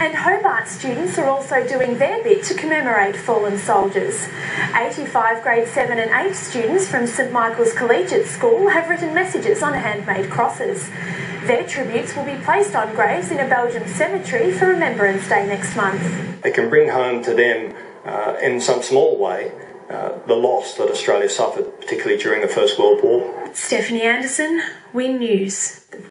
And Hobart students are also doing their bit to commemorate fallen soldiers. 85 grade 7 and 8 students from St Michael's Collegiate School have written messages on handmade crosses. Their tributes will be placed on graves in a Belgian cemetery for Remembrance Day next month. It can bring home to them, uh, in some small way, uh, the loss that Australia suffered, particularly during the First World War. Stephanie Anderson, Win News.